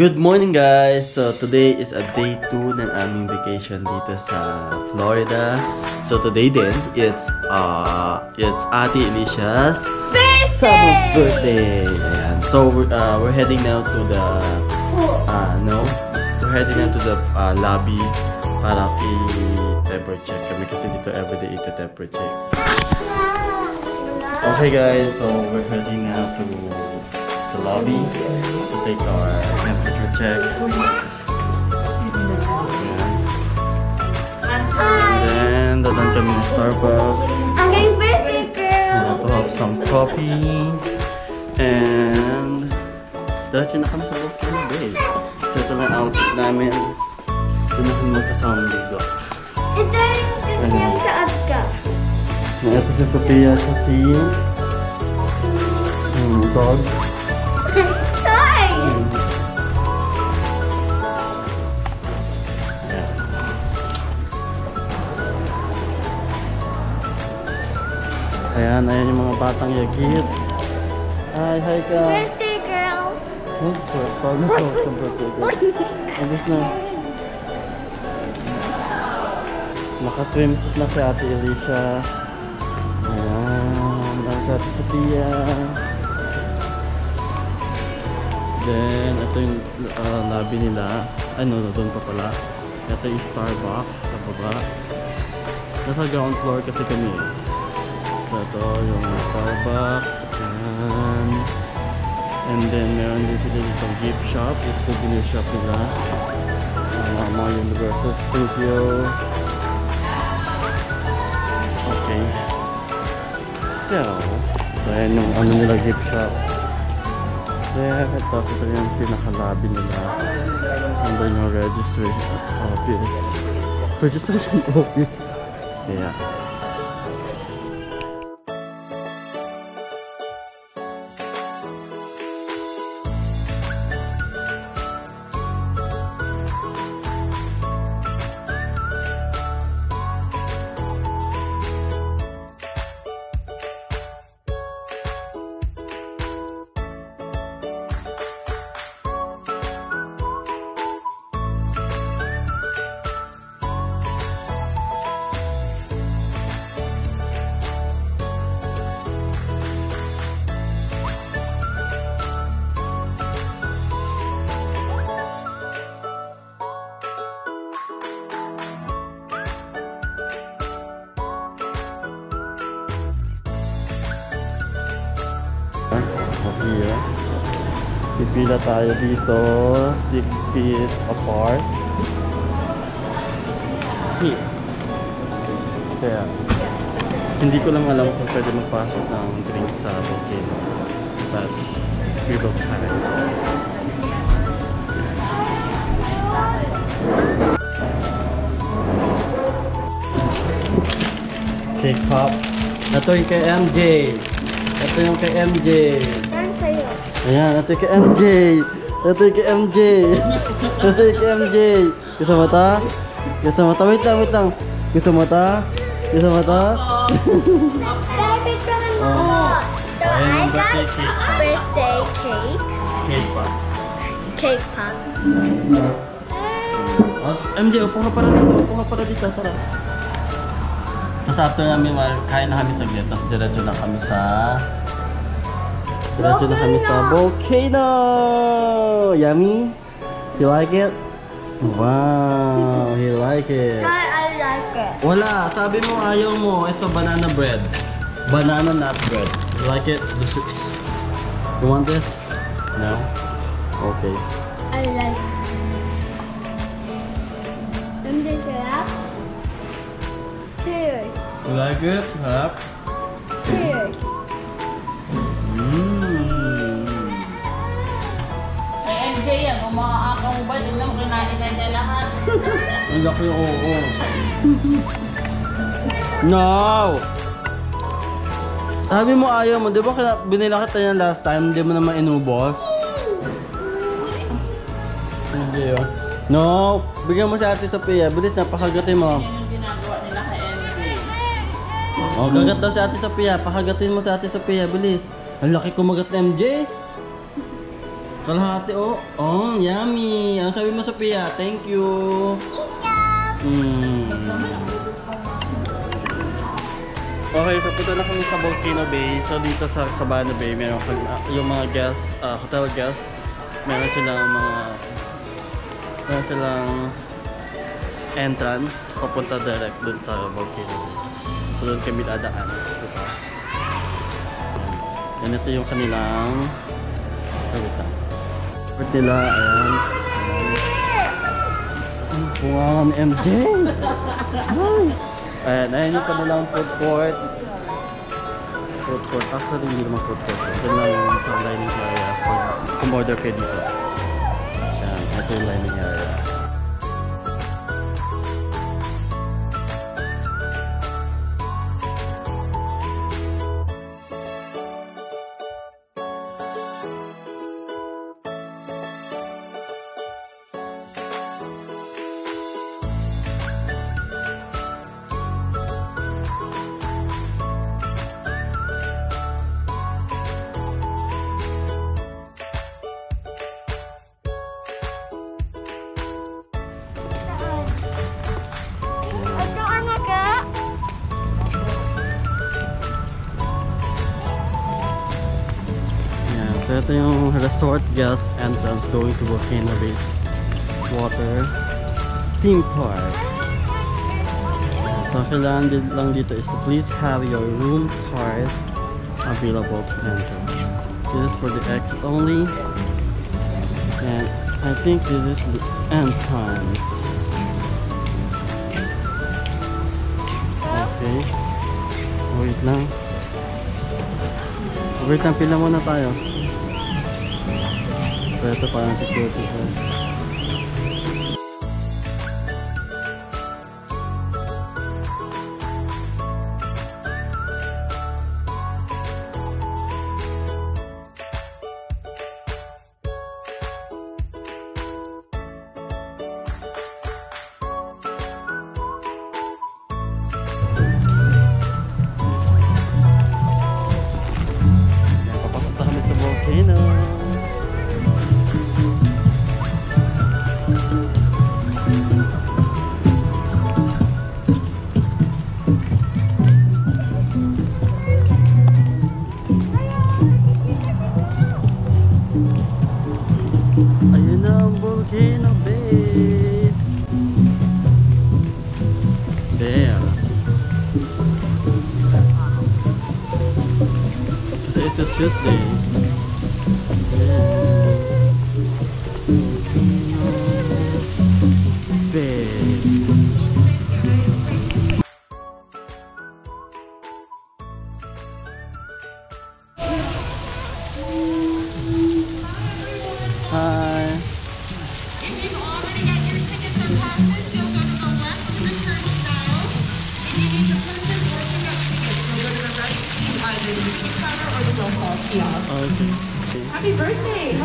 Good morning guys! So today is a day 2 ng aming vacation dito sa Florida. So today din, it's uh it's Ate Alicia's seventh birthday. Ayan. So we're, uh, we're heading now to the uh no, we're heading now to the uh, lobby para i-temper check kami kasi dito everyday ito-temper check. Okay guys, so we're heading now to the lobby to take our temperature check. And then, dadan kami ng Starbucks. Happy birthday, girl! to have some coffee. And, diretso na kami sa Volcano Bay. So, ito lang outfit namin. Tunahan mo sa Samligo. Ito yung kanyang saad ka. Ito si Sophia siya si hmm, dog. Ayan, ayan yung mga batang yagit. Hi, hi ka. Birthday, girl! Oh, paano ko sa birthday ko? Alis na. Naka-swimsuit na si Ate Alicia. Ayan, ang si Ate Sophia. Then, ito yung uh, lobby nila. Ay, no, no, doon pa pala. Ito yung Starbucks sa baba. Nasa ground floor kasi kami. eh. So, ito yung Starbucks. Ayan. And then, meron din sila dito gift shop. Yung souvenir shop nila. Uh, mga Universal Studio. Okay. So, so ayan yung ano nila gift shop. Then, ito, ito yung pinaka-lobby nila. Nandun yung registration office. Registration office. Yeah. Tayo dito, 6 feet apart. Hey. Kaya, hindi ko lang alam kung pwede magpasok ng drinks sa volcano. But, we will try. Cake pop. Ito yung kay MJ. Ito yung kay MJ. Ayan, yung kay MJ. Ito yung kay MJ. Ito yung kay MJ. Gusto mo ta? Gusto mo ta? Wait lang, wait lang. Gusto mo ta? Gusto mo ta? Turn mo. Oh. So, Ayan I got birthday cake. birthday cake. Cake pop. Cake pop. Oh, MJ, upo ka para dito. Upo ka para dito. Tara. Tapos after namin, kain na kami saglit. Tapos diretso na kami sa... Diretso na kami sa volcano! Yummy? You like it? Wow, he like it. I, like it. Wala, sabi mo ayaw mo. Ito, banana bread. Banana nut bread. You like it? You want this? No? Okay. I like it. You like it? Harap? Kung makakakaw mo ba, tignan mo kinain na niya lahat. Ang laki oo. No! Sabi mo ayaw mo, di ba kaya binila kita yan last time, hindi mo naman inubos? Hindi yun. No! Bigyan mo si Ate Sophia, bilis na, pakagatin mo. Yan yung ginagawa nila kay MJ. Oh, kagat daw si Ate Sophia. Pakagatin mo si Ate Sophia, bilis. Ang laki kumagat na MJ. Kalahati, oh. Oh, yummy. Ano sabi mo, Sophia? Thank you. Mm. Okay, so punta na kami sa Volcano Bay. So dito sa Cabana Bay, meron kag- ah, yung mga guests, ah, hotel guests, meron silang mga meron silang entrance papunta direct dun sa Volcano Bay. So doon kami dadaan. Diba? Yan, ito yung kanilang Wait lang. Food nila, ayan. Wow, MJ! Ay! Ayan, ayan yung kanilang food court. Food court. Actually, hindi naman food court. Ito lang yung dining area. Kung order kayo dito. Ayan, ito yung dining area. Going to Volcano Bay Water Theme Park. So, ang kailangan din lang dito is please have your room card available to enter. This is for the exit only. And I think this is the entrance. Okay. Wait lang. Wait lang, pila muna tayo. Ito parang security guard.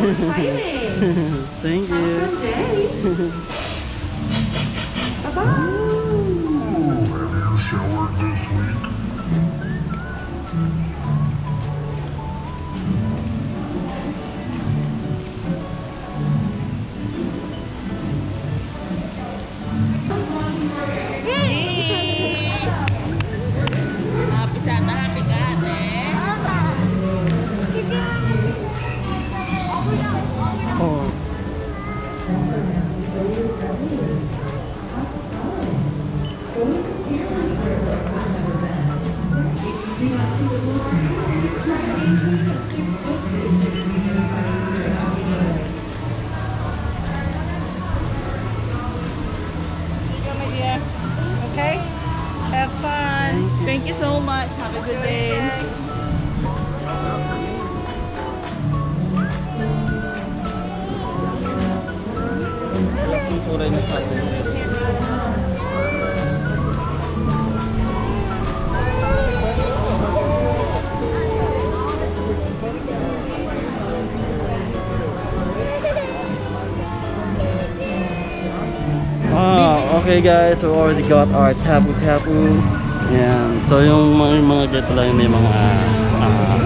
Thank Have a you. okay guys, we already got our tapu tapu. Ayan. So yung mga, mga get lang may mga ah,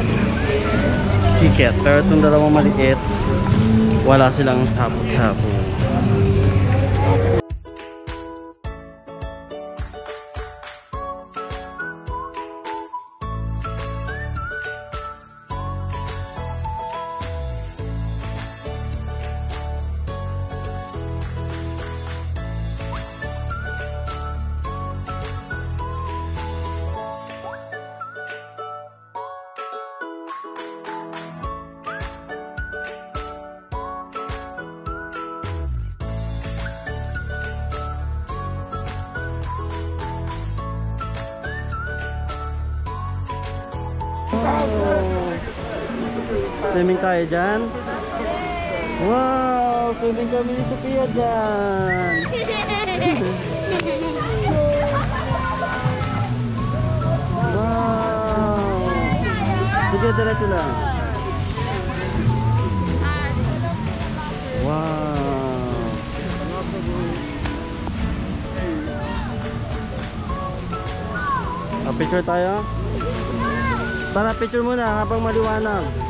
ticket. Pero itong dalawang maliit, wala silang tapo-tapo. Swimming tayo dyan. Wow! Swimming kami ni Sophia dyan. Wow! Sige, diretso lang. Wow! Ah, picture tayo? Tara, picture muna habang maliwanag.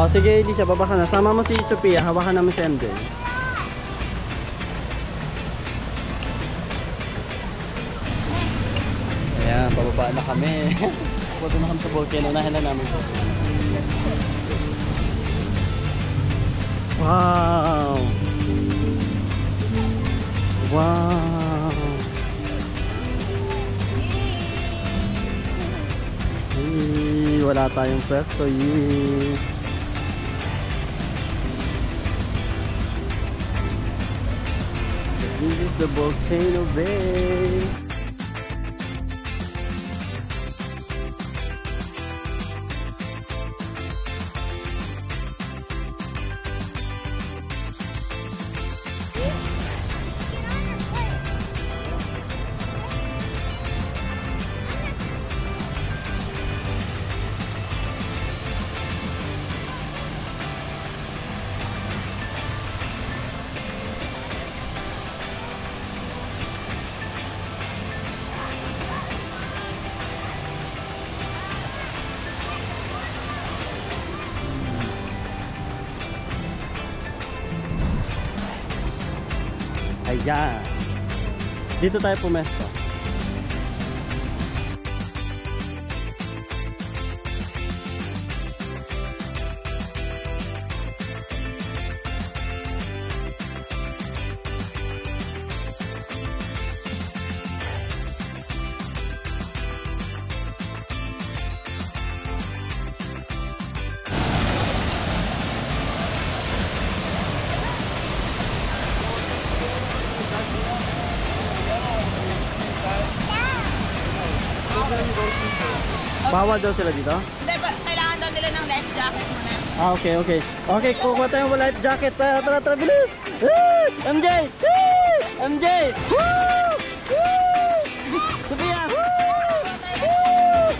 Oh, sige, Alicia, baba ka na. Sama mo si Sophia, hawakan naman si MJ. Ayan, pababa na kami. Punta na kami sa volcano. Unahin na namin. Wow! Wow! Yee, wala tayong pwesto. Yee. The Volcano Bay. Ayan. Dito tayo pumesto. Bawal daw sila dito? Hindi, ba, kailangan daw nila ng life jacket muna. Ah, okay, okay. Okay, kukuha tayong life jacket. Tara, tara, tara, bilis! Woo! MJ! Woo! MJ! Woo! Woo! Sophia! Woo! Woo!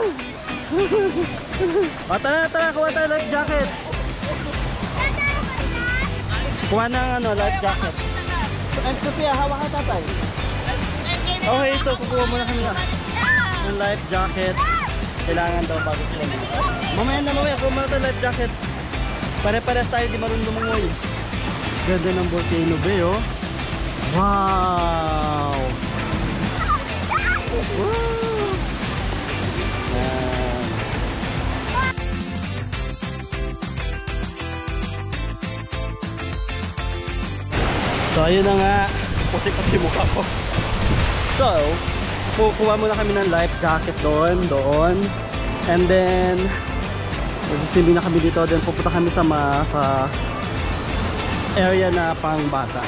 Woo! O, tara, tara, kuha tayo life jacket. Kuha ng ano, life jacket. And Sophia, hawak ka tatay. Okay, so kukuha muna kami na ng life jacket. Kailangan daw bago sila mag Mamaya na mamaya, kuha muna tayo life jacket. Pare-pares tayo di marunong lumungoy. Ganda ng volcano bay, oh. Wow! Wow! So, ayun na nga. Puti-puti mukha ko. So, kukuha muna kami ng life jacket doon, doon. And then, magsisimbi na kami dito. Then, pupunta kami sa, ma, sa area na pang bata.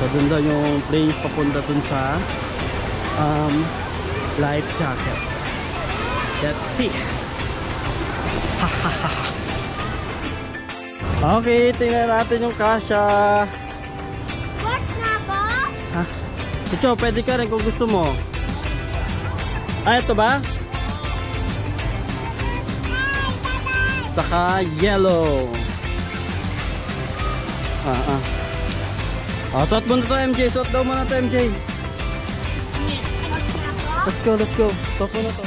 So, doon daw yung place papunta dun sa um, life jacket. Let's see. okay, tingnan natin yung kasha. Ito, pwede ka rin kung gusto mo. Ah, ito ba? Saka yellow. Ah, ah. Ah, suot mo na to MJ. Suot daw mo na to MJ. Let's go, let's go. Top na to.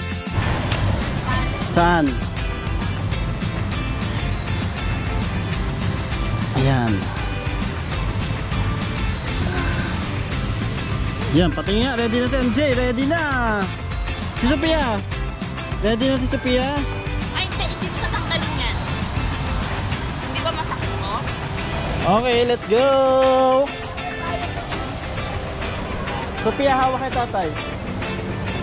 Saan? Ayan. Yan, patingin nga. Ready na si MJ. Ready na. Si Sophia. Ready na si Sophia. Ay, hindi. Hindi mo tatanggalin yan. Di ba masakit mo? Okay, let's go! Sophia, hawak kay tatay.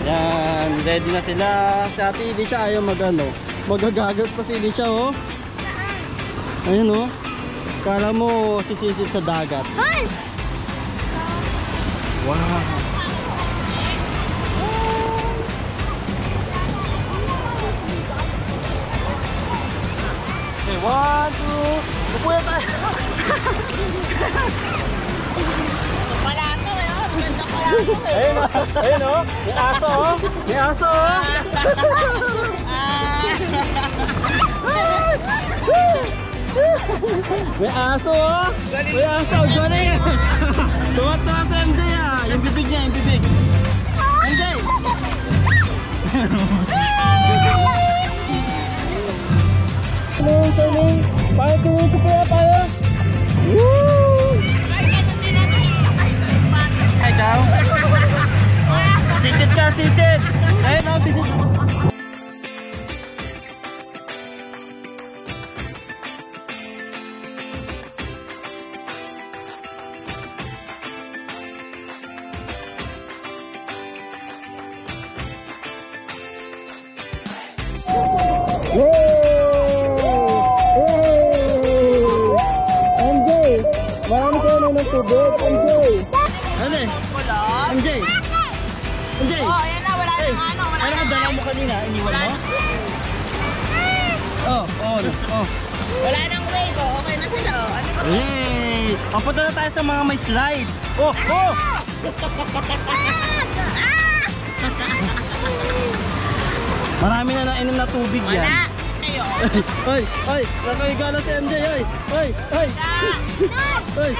Yan, ready na sila. Si ate Elisha ayaw mag ano. Magagagas pa si Elisha oh. Ayun oh. Kala mo sisisid sa dagat. Hoy! Maganda pala to eh. Ayun oh, ayun oh, may aso oh, may aso oh. May aso oh, may aso, galing. Tuwa-tuwa sa MJ ah, yung bibig niya, yung bibig. MJ! Tulong, tulong. Paano tulong ko kaya tayo? Woo! Ikaw? Sisid ka, sisid! Ayun o, sisid. Slide. Oh, oh! Marami na nainom na tubig yan. Wala. Kayo. Ay, ay, nakahiga na si MJ, ay, ay, ay, ay.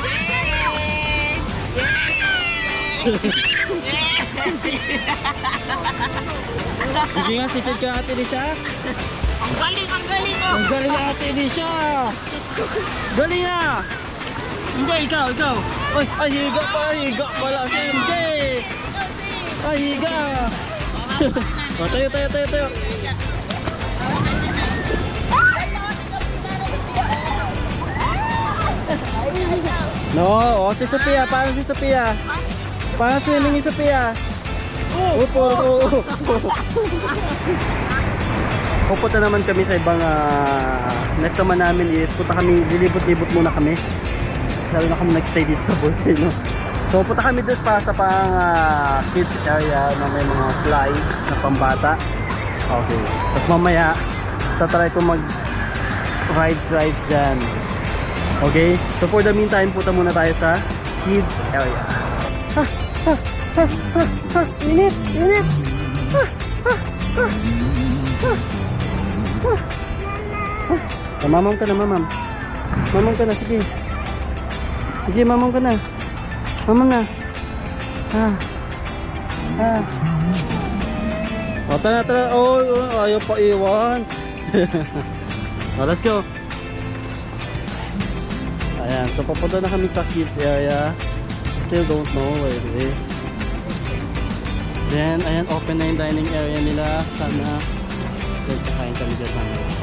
Sige nga, sisid ka ate Lisha. Ang galing, ang galing oh. Ang galing ate Lisha. Galing ah. Hindi, ikaw, ikaw. Ay, ay, higa pa, higa pala MJ. Ay, higa. o, tayo, tayo, tayo, tayo. No, oh, si Sophia, parang si Sophia. Parang swimming ni Sophia. Oh, Upo, upo. Pupunta naman kami sa ibang ah, next naman namin is punta kami, lilibot-libot muna kami. Lalo na kami nag-stay dito sa Volcano. So punta kami doon pa sa pang ah, kids area na may mga slide na pambata. Okay. Tapos mamaya, tatry ko mag ride ride dyan. Okay? So for the meantime, punta muna tayo sa kids area. Ah, ah, ah, ah, ah, init, init. Ah, ah, ah. Ah, mamam ka na, mamam. Mamam ka na, sige. Sige, mamam ka na. Mamam na. Ah. Ah. O, tara. Oh, oh, ayaw pa iwan. oh, let's go. Ayan, so papunta na kami sa kids area. Still don't know where it is. Then, ayan, open na yung dining area nila. Sana, kakain kami dyan mamaya.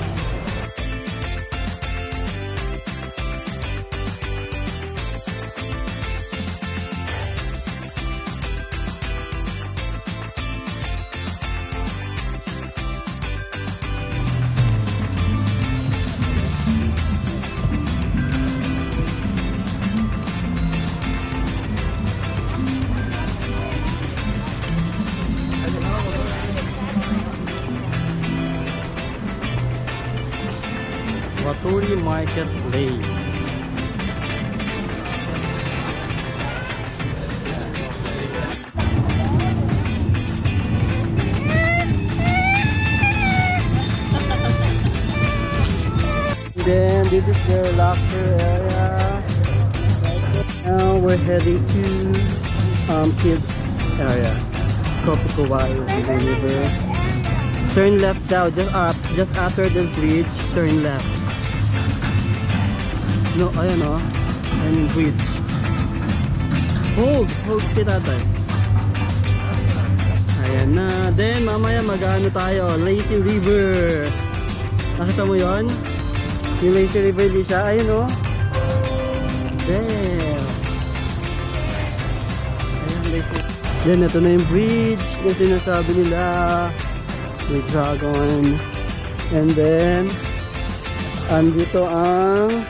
Waturi Market Place. then this is their locker area. Now we're heading to um, kids area. tropical the river. Turn left daw, just up, just after the bridge, turn left. No, ayan o. Ayan yung bridge. Hold! Hold kay tatay. Ayan na. Then, mamaya mag-ano tayo. Lazy River. Nakita mo yon? Yung Lazy River di siya. Ayun o. There. Ayan, Lazy Yan, ito na yung bridge na sinasabi nila. May dragon. And then, andito ang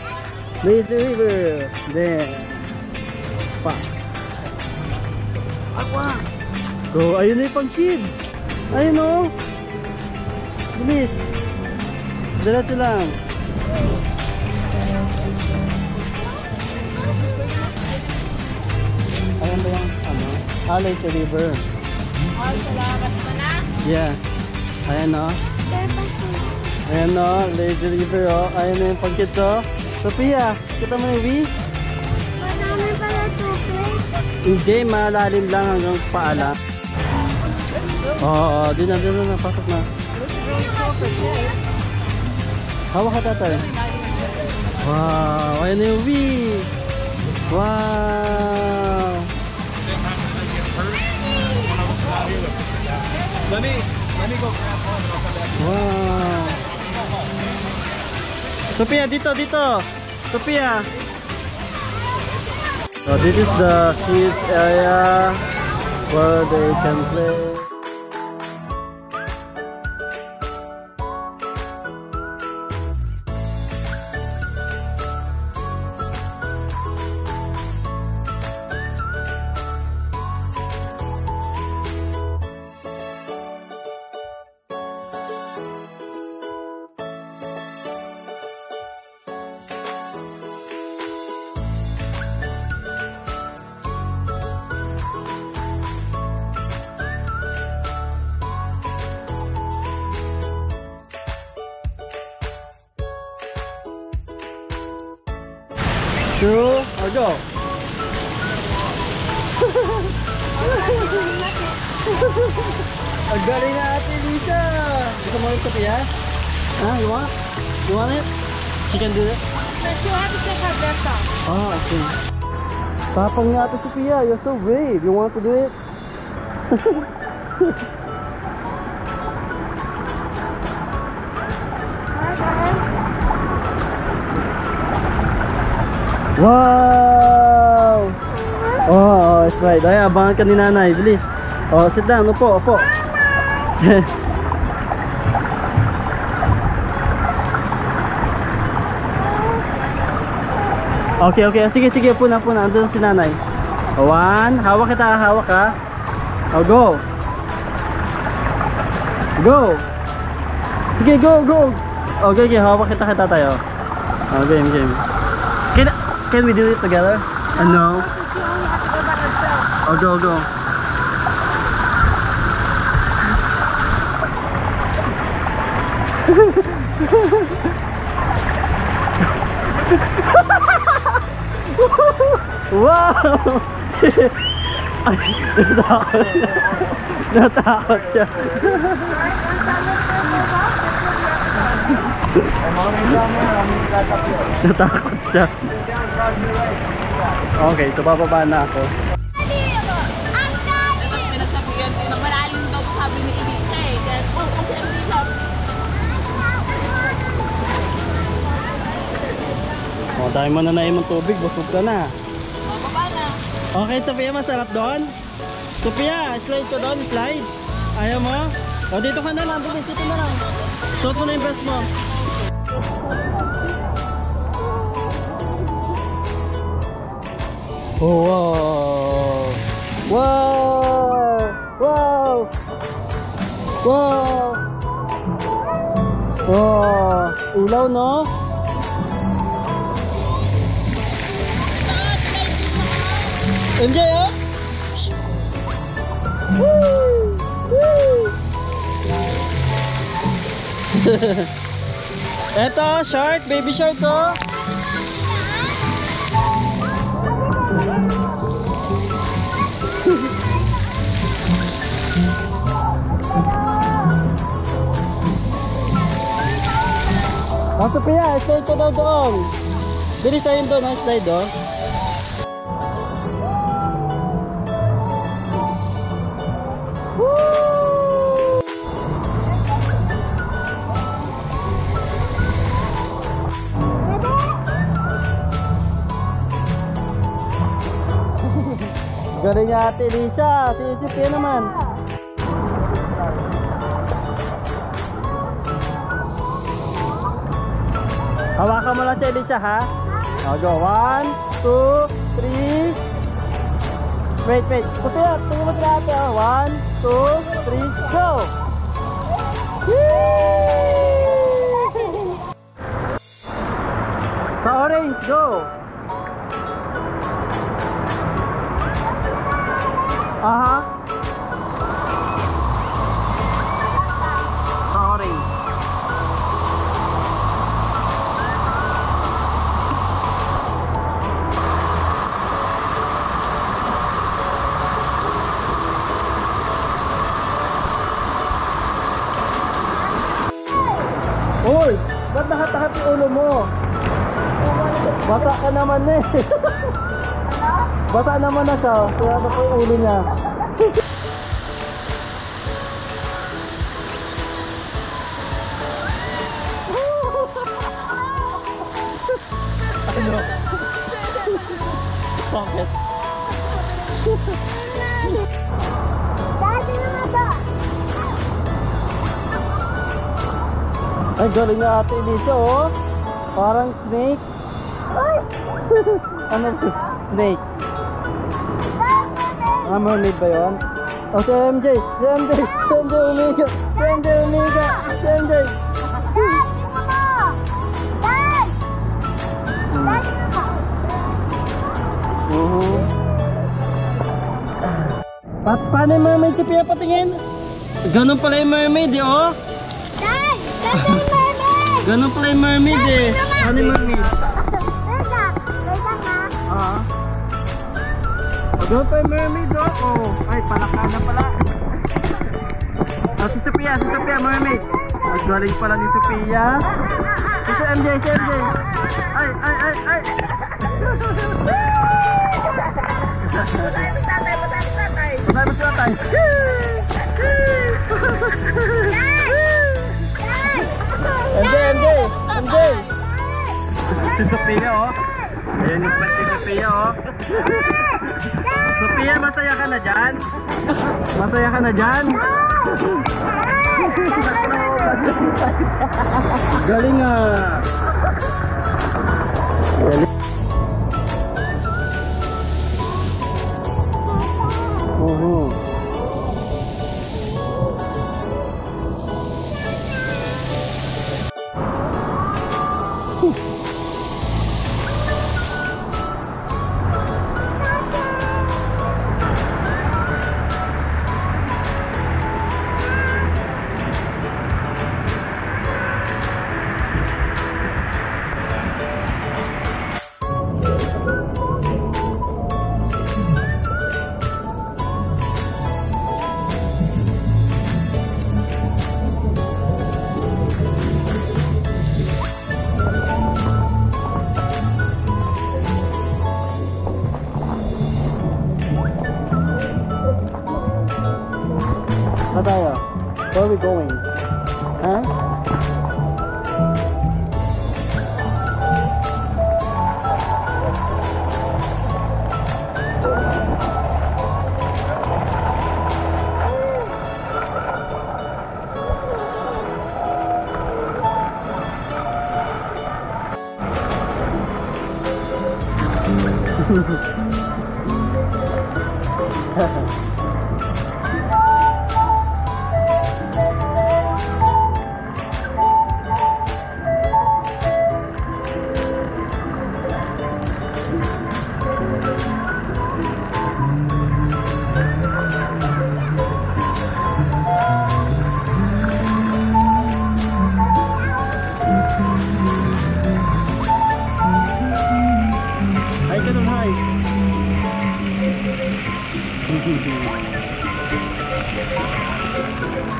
Lazy River. There. Pa. Aqua. Go, ayun na yung pang kids. Ayun o. Bilis. Diretso lang. Ayan ba yung ano? Alay sa river. Ay, salamat mo na. Yeah. Ayan o. Ayan o. Lazy river o. Ayan na yung pang kids o. Sophia, kita mo V? Marami pala tubig. Hindi, malalim lang hanggang paala. Oo, oh, di na, di na, pasok na. Hawak ka tatay. Wow, ayun na yung. Wow. Wow. Sophia, dito, dito. Sophia. So this is the kids area where they can play. Tapang nga ate Sophia, you're so brave. You want to do it? Wow! Oh, oh, it's right. Ay, abangan ka ni nanay. Bilis. Oh, sit down. Upo, upo. okay, okay. Sige, sige. Upo na, upo na. Andun si nanay. One. Hawak kita, hawak ka. Oh, go. Go. Sige, go, go. Okay, okay. Hawak kita kita tayo. Oh, game, game. Can, can we do it together? Uh, no. Oh, go, go. wow! Ay, natakot. Natakot siya. Natakot siya. Okay, so bababa na ako. Oh, tayo mo na naiman tubig. Busog ka na. Okay, Sophia, masarap doon? Sophia, slide ka doon, slide. Ayaw mo? O, dito ka na lang, bilis, dito na lang. Suot mo na yung vest mo. Oh, wow! Wow! Wow! Wow! Wow! Ilaw, no? Enjoy, oh! Woo! Woo! Eto, shark, baby shark, oh! Ang Sophia, slide ka daw doon. Bilis ayun doon, oh, slide doon. Galing ate Lisa. Si Sophia naman. Hawakan mo lang si Alicia ha. O, go. One, two, three. Wait, wait. Sophia, tingin mo sila ate. oh. One, two, three, go! Sa orange, go! Nakatakot yung ulo mo? Bata ka naman eh. Bata naman na siya. Kaya ano po yung ulo niya. Ay, galing na ate Alicia, oh. Parang snake. Uy! Ano to? Snake. Ah, mermaid ba yun? Oh, si MJ! Si MJ! Si MJ Omega! Si MJ Omega! Si MJ! Pa paano yung mermaid si Pia patingin? Ganun pala yung mermaid eh, oh! Ganun pala yung mermaid eh! Ano yung mermaid? Ah. Oh, ganun pa yung mermaid, oh! oh. Ay, palaka na pala! Ah, si Sophia, si Sophia, mermaid! Ang galing pala ni Sophia! Si MJ, si MJ! Ay, ay, ay, ay! Patay mo si tatay! MJ, MJ! MJ! Si Sophia, oh! Ayan yung pati Sophia, oh! Sophia, masaya ka na dyan? Masaya ka na dyan? Galing ah! Galing. Oo. Saan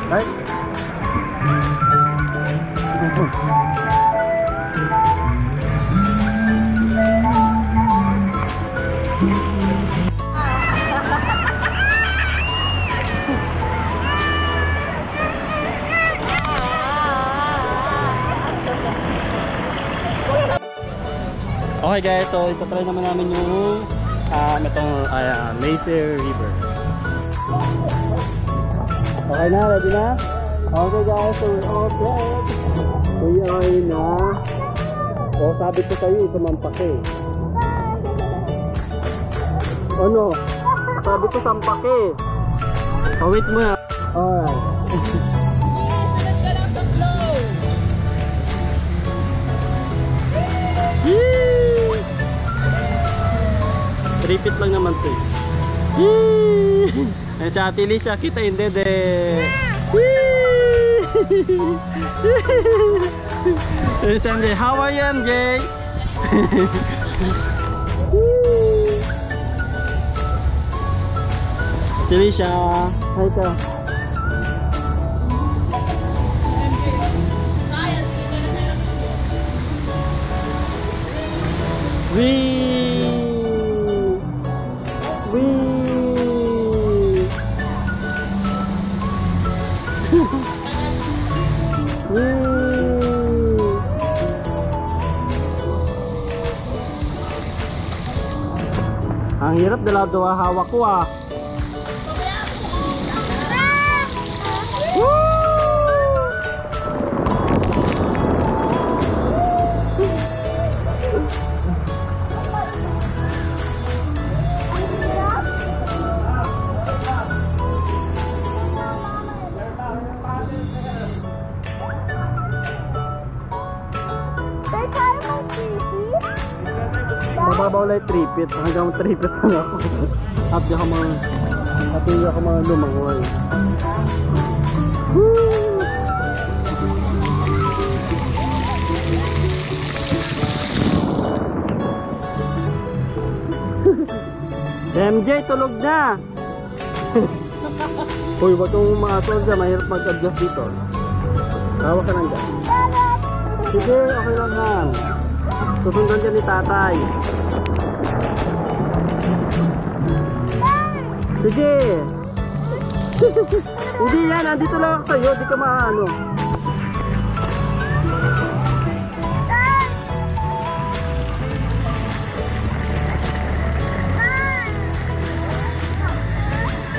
Right? Okay guys, so itatry naman namin yung um, itong ah, uh, Mayfair River. Okay na, ready na? Okay guys, so we're all set. We are na. O, sabi ko sa'yo, sumampak eh. Ano? Sabi ko sampak eh. Oh, wait mo na. Alright. Repeat lang naman to eh. Ayun si Ate Alicia, kita yung dede. Yee! Ayun si MJ, how are you MJ? Woo! Ate Alicia, hi ka. Wee! Wee! Wee! Hirap dalawa hawak ko ah. Lang yung tripit. Hanggang tripit lang ako. At ako mga... At ako mga lumangoy. Woo! MJ, tulog na! Uy, wag kang umaasol dyan. Mahirap mag-adjust dito. Tawa ka lang dyan. Sige, okay lang yan. Susundan ka ni tatay. Sige. Hindi yan, andito lang ako sa'yo. Di ka maano.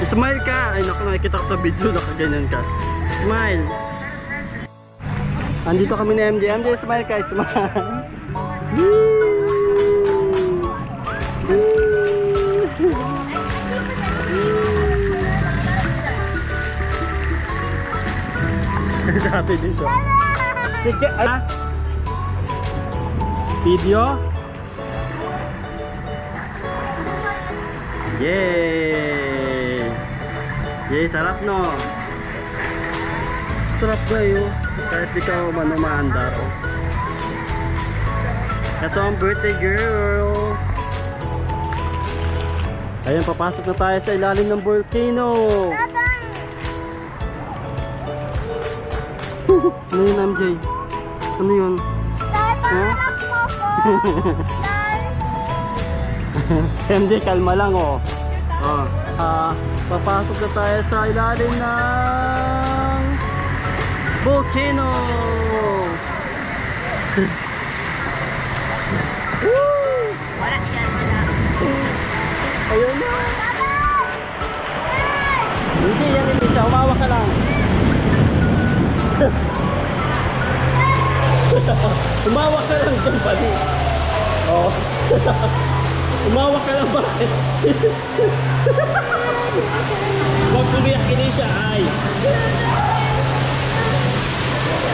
Smile ka! Ay naku, nakikita ko sa video, nakaganyan ka. Smile! Andito kami ni MJ. MJ, smile ka. Smile. Dati dito. Sige, ah. Video? Yay! Yay, sarap no? Sarap na yun. Kahit di ka umano maandar. Oh. Ito ang birthday girl. Ayan, papasok na tayo sa ilalim ng volcano. Ano yun, MJ? Ano yun? Tay, Huh? panganak mo ko. Tay, MJ, kalma lang oh. Oh. Ah, papasok na tayo sa ilalim ng volcano. Woo! Ayun na. Hindi yan hindi siya. Umawa ka lang. Umawa ka lang dyan pali. Oh. Umawa ka lang bakit? Huwag pumiyak kini siya ay.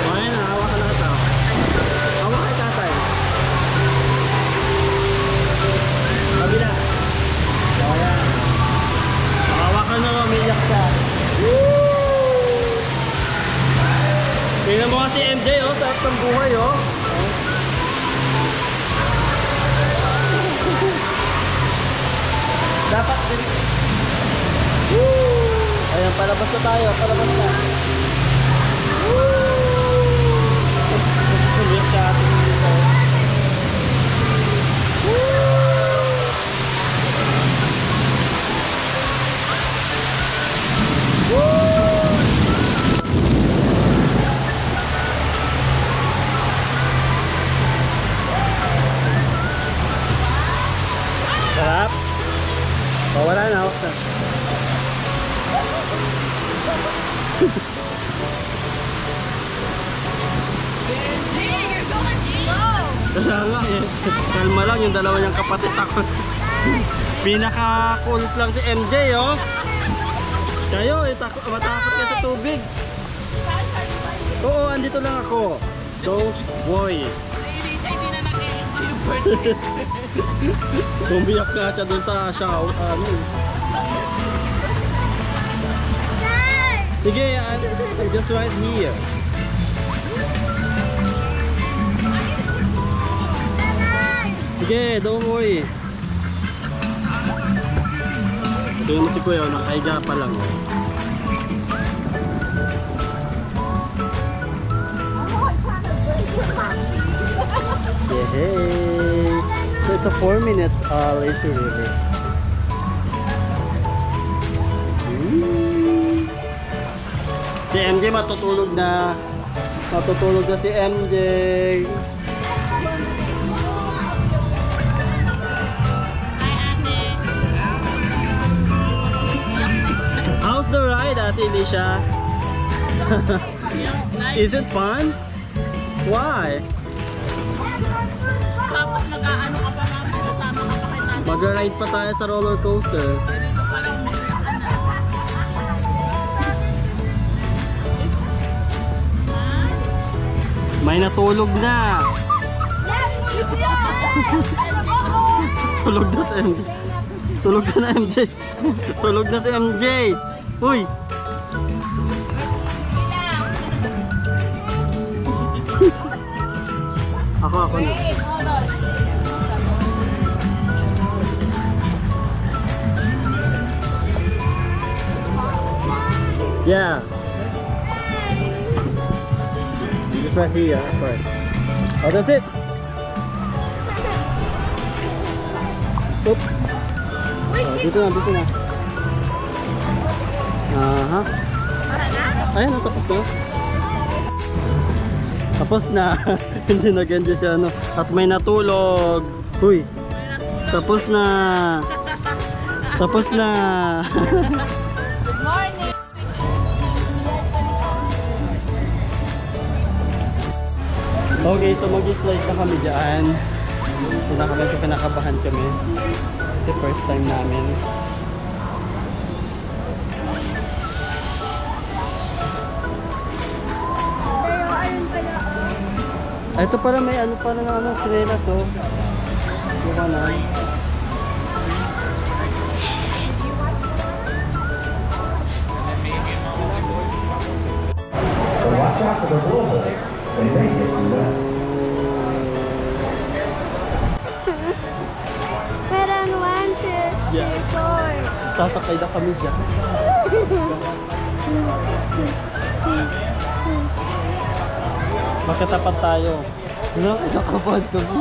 Ayan hawa ka lang ito. Hawa kay tatay. Kabila. Ayan. Hawa na, umiyak ka. Tingnan mo kasi MJ oh, sarap ng buhay oh. Dapat din. Woo! Ayan, palabas na tayo. Palabas na. Pinaka-cool lang si MJ oh. Kayo eh, tako, matakot ka sa tubig. Oo, andito lang ako. Don't worry. Hindi na nag-i-enjoy yung birthday. Bumiyak na siya dun sa show. Ano eh. Sige, I'm, I'm just right here. Sige, don't worry. Tingnan mo si Kuya, nakahiga pa lang. Yay! So it's a 4 minutes uh, laser river. Mm. Si MJ matutulog na. Matutulog na si MJ. Alicia? Is it fun? Why? Tapos mag-aano ka pa namin, kasama ka pa kay tatay. Mag-ride pa tayo sa roller coaster. Dito pa lang na. May natulog na. Tulog na si MJ. Tulog na na MJ. Tulog na si MJ. Uy. Ako, ako. Yeah. Just right here, yeah. Sorry. Oh, that's it. Oops. Oh, dito uh-huh. na, dito na. Aha. Ayun, oh, tapos na. Tapos na. Hindi nag-enjoy si ano. At may natulog. Uy. Tapos na. Tapos na. Okay, so mag-slide na kami dyan. So naka medyo kinakabahan kami. Kasi first time namin. Ito pala may ano pala na ano, chinelas oh. Buka na. But I want to Yes. sword. Sasakay na kami dyan. Magkatapat tayo. Wala, kinakabahan kami.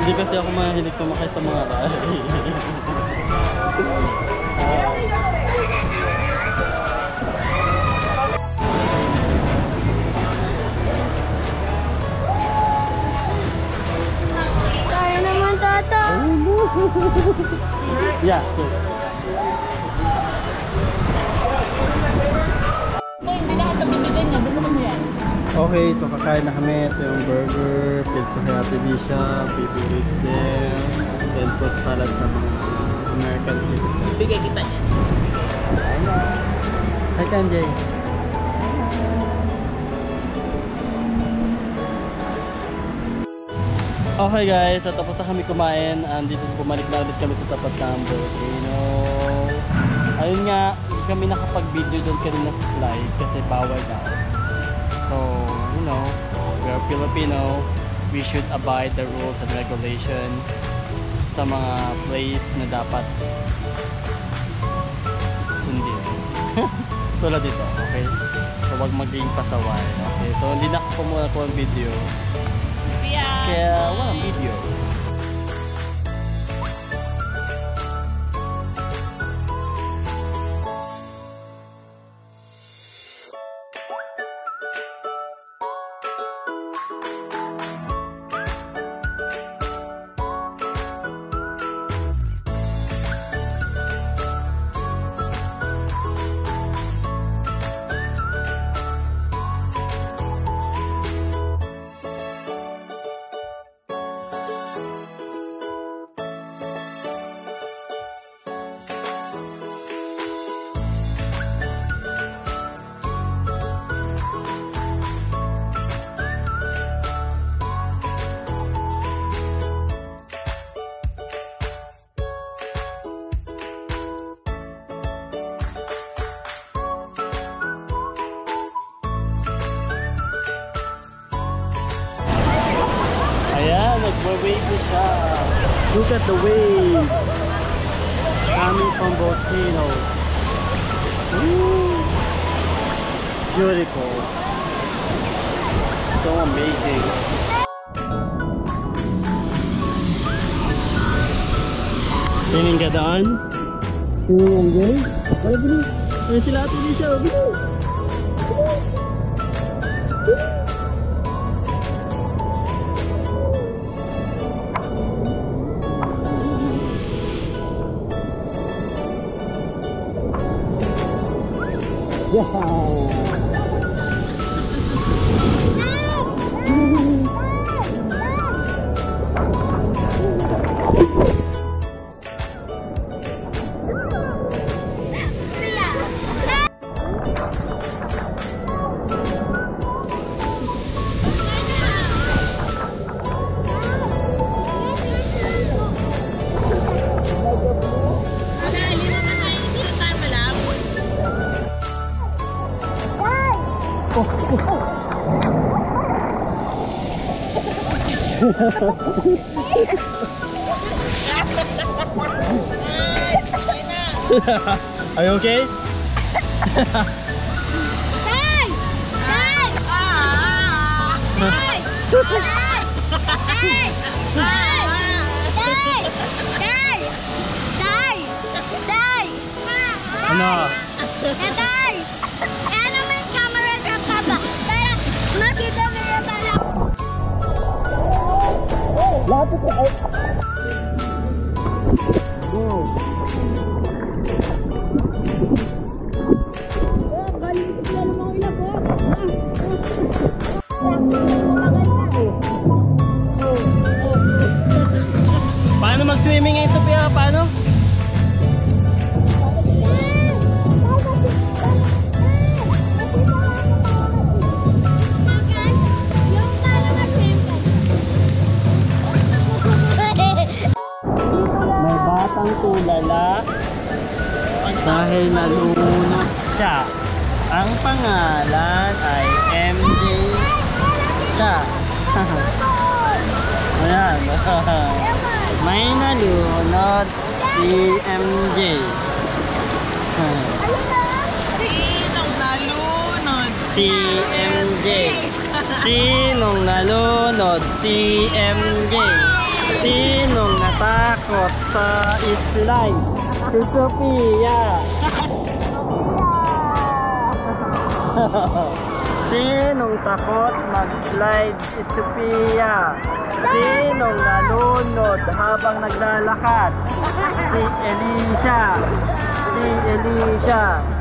Hindi kasi ako mahilig sumakay sa mga rally. Kaya naman, Tata. yeah, good. Okay, so kakain na kami. Ito yung burger, pizza kay Ate Disha, baby ribs din, then fruit salad sa mga American citizen. Bigay kita niya. Hi, Kanjay. Okay guys, at tapos na kami kumain. Andito bumalik na ulit kami sa tapat ng volcano. Ayun nga, hindi kami nakapag-video doon kanina sa slide kasi bawal daw. So, you know, we're Filipino. We should abide the rules and regulations sa mga place na dapat sundin. Tulad dito, okay? So, wag maging pasaway, okay? So, hindi na ako kumuha ko ng video. Kaya, Kaya, walang video. Look at the wave. Coming from volcano. Woo! Beautiful. So amazing. Piling ka doon? Piling ang galing? Ano bilis? Ayan sila ate Alicia. Bilis! Are you okay? Ano? Tatay! Ano Paano natakot sa slide? Si Sophia. Sinong takot mag-slide? Si Sophia. Sinong nalunod habang naglalakad? Si Elisha. Si Elisha.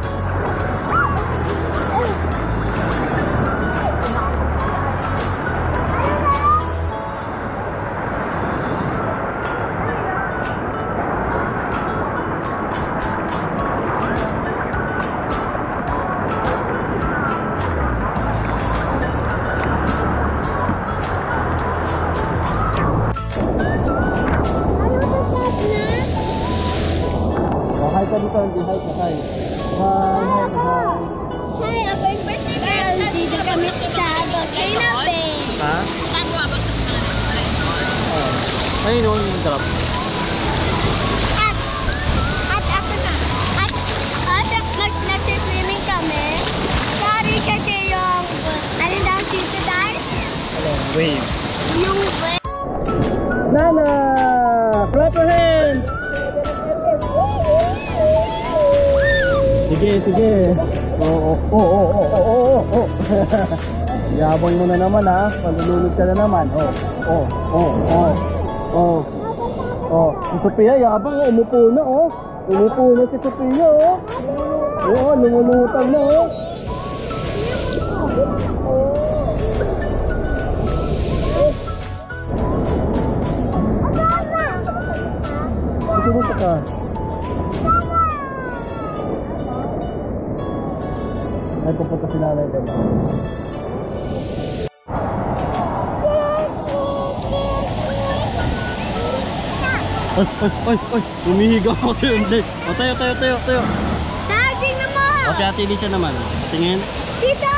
Ka na naman. Oo, oo, oo, oo. Oo. Oh, si Sophia yabang oh, umupo na oh. Umupo na si Sophia oh. Oo, lumulutang na oh. Pumunta ka. Ay, pupunta si nanay doon. Ay, ay, ay, ay. Humihiga ako si Unjay. O, tayo, tayo, tayo, tayo. Dad, tingnan mo! O, si Ate Alicia naman. Tingin. Tita!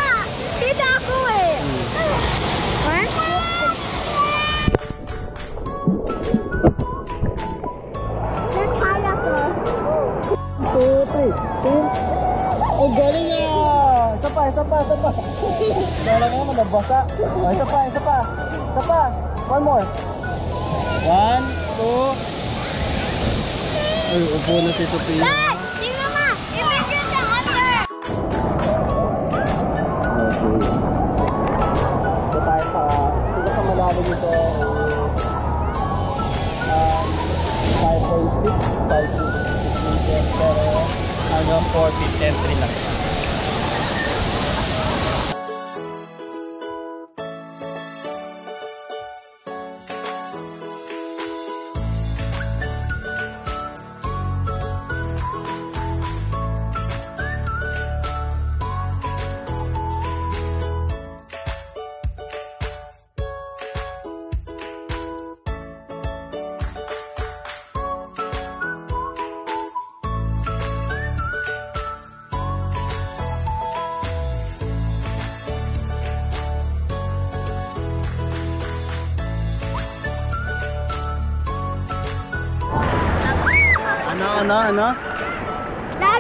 Tita ako eh! Hmm. Nakala ko. Tutay. O, galing niya! Isa pa, isa pa, isa pa. Kala nga, madabasa. O, isa pa, isa pa. Isa pa. One more. One, two, ay, upo na si Sophia. Dad! Tingnan mo! I-picture sa water! Ito tayo sa, ito sa malalim ito. Um, 5.6, 5.6 meters, pero hanggang 4 feet entry lang.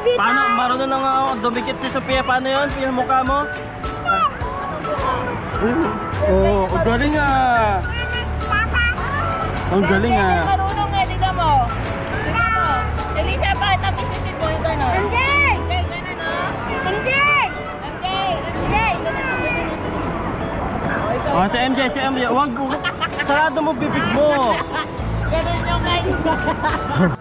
You, Paano, Dad! marunong na nga ako dumikit si Sophia. Paano yun? Yung mukha mo? Oo, oh, ang galing ah. Ang galing ah. Marunong nga, tignan mo. Tignan mo. Elisa, yung gano'n? Hindi! Okay, gano'n no? Hindi! Oh, si MJ, si MJ. Wag, sarado mo bibig mo. Gano'n yung guys.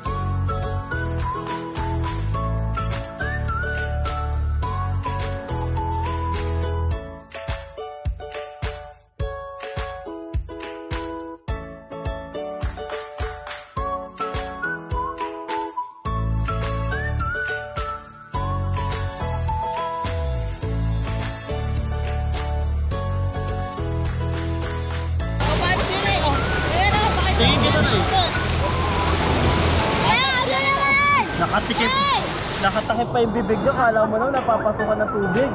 yung bibig niyo. Kala mo naman napapasukan ng tubig.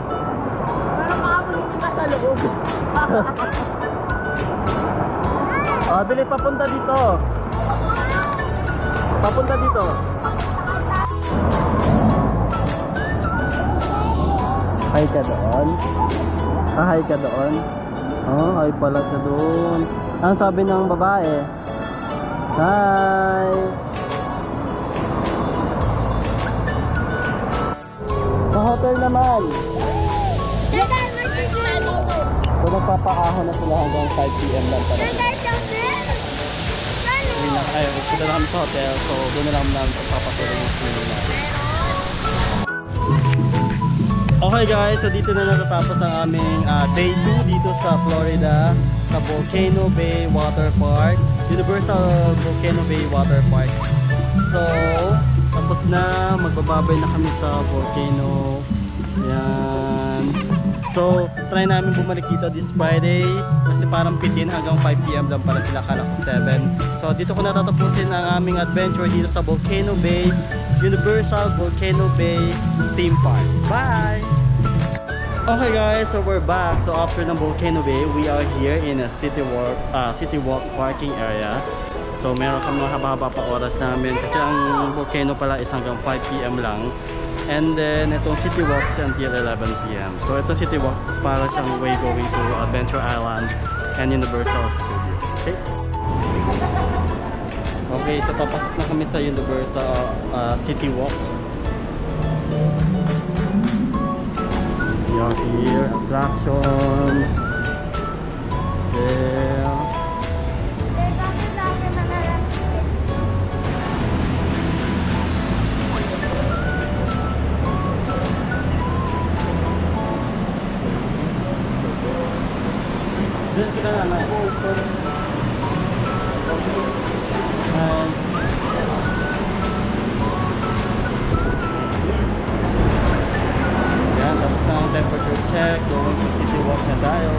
Parang makakalimutan ka sa loob. Oh, dali papunta dito. Papunta dito. Hi ka doon. Ah, hi ka doon. Oh, hi pala ka doon. Ano sabi ng babae? Hi! Hotel naman. So nagpapaahon na sila hanggang 5pm lang pala. Dad, chocolate? Ano? Uwi na, ay, punta na kami sa hotel. So doon na lang namin papatuloy yung swimming namin. Okay guys, so dito na natatapos ang aming ah, day 2 dito sa Florida sa Volcano Bay Water Park Universal Volcano Bay Water Park So, tapos na, magbababay na kami sa volcano Ayan So, try namin bumalik dito this Friday kasi parang pitin hanggang 5pm lang pala sila, kala ko 7 So, dito ko natatapusin ang aming adventure dito sa Volcano Bay Universal Volcano Bay Theme Park Bye! Okay guys, so we're back. So after ng Volcano Bay, we are here in a city walk, uh, city walk parking area. So meron kami haba-haba pa oras namin kasi ang volcano pala is hanggang 5pm lang. And then itong city walk is until 11pm. So itong city walk para siyang way going to Adventure Island and Universal Studio. Okay? Okay, so papasok na kami sa Universal uh, City Walk. We here, attraction. There. Diyan kita na na. And Yan, tapos na ang temperature check. Going to city walk na tayo.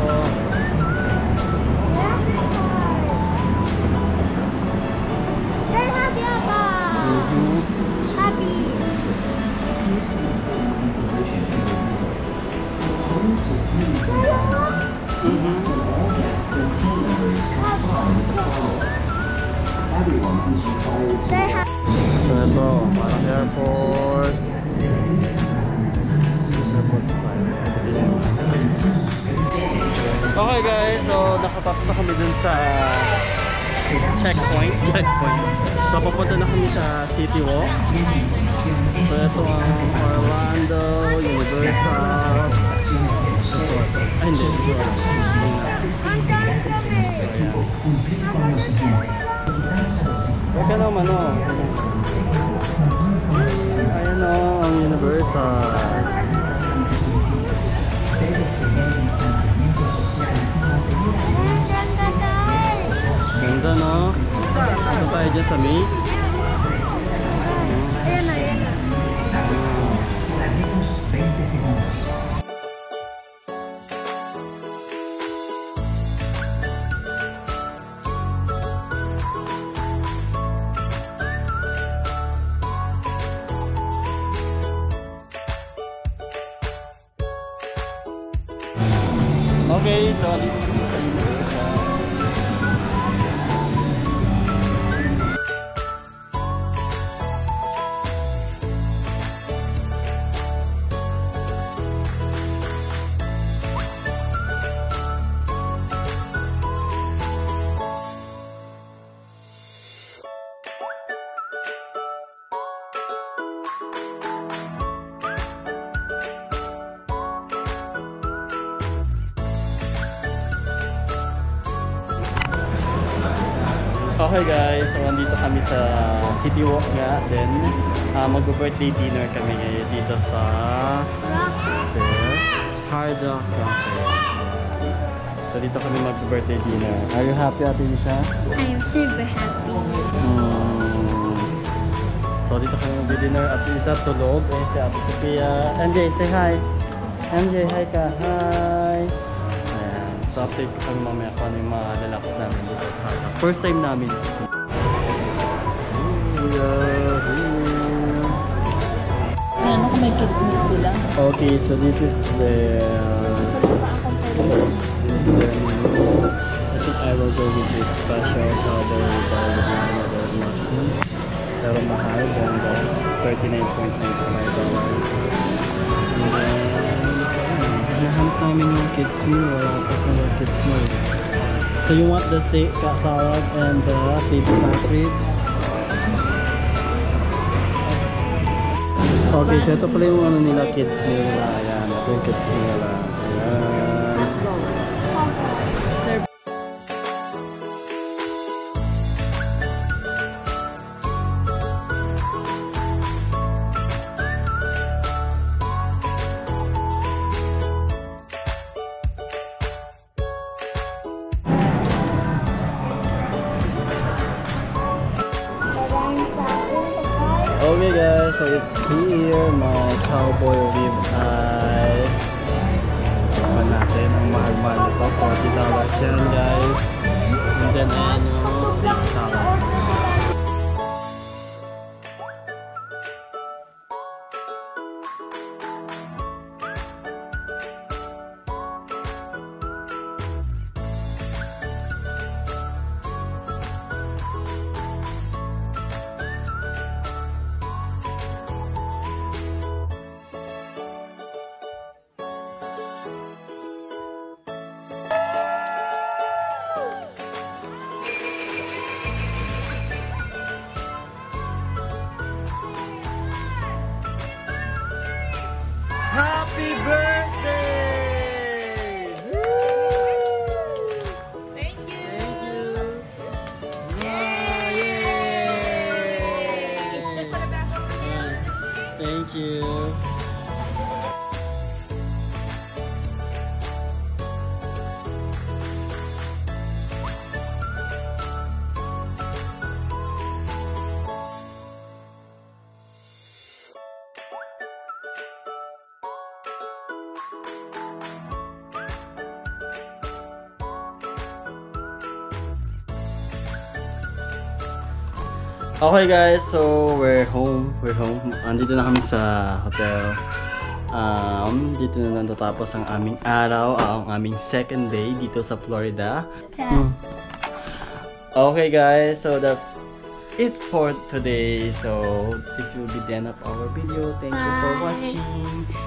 Mhm. Mhm. Airport. Okay guys, so nakatapos na kami dun sa checkpoint. Checkpoint. So papunta na kami sa City Walk. So ito ang Orlando, Universal. Ay hindi, hindi wala. Huwag ka naman o. Ayan o, ang Universal. Ganda no? Ito tayo dyan sa Maze. Ayan na, ayan na. Okay, Okay guys, so nandito kami sa City Walk nga. Then, uh, mag-birthday dinner kami ngayon dito sa the Hard Rock Cafe. So dito kami mag-birthday dinner. Are you happy Ate Misha? I am super happy. Hmm. So dito kami mag-dinner. Ate Isa tulog. Eh, si Ate Sophia. MJ, say hi. MJ, hi ka. Hi. So update ko kami mamaya kung ano yung mga relax namin dito sa Rock. First time namin. Ano kung may kids meet sila? Okay, so this is the this is the. I think I will go with this special powder with the mushroom. Pero mahal, ganda. 39.95 kids. Wala kids. So you want the steak ka salad and the baby back ribs? Okay, so ito pala yung ano nila, kids meal nila. Ayan, ito yung kids meal nila. Yan guys. And then yung steak salad. Okay guys, so we're home. We're home. Andito na kami sa hotel. Um, dito na natatapos ang aming araw, ang aming second day dito sa Florida. Hmm. Okay guys, so that's it for today. So this will be the end of our video. Thank you for Bye. watching.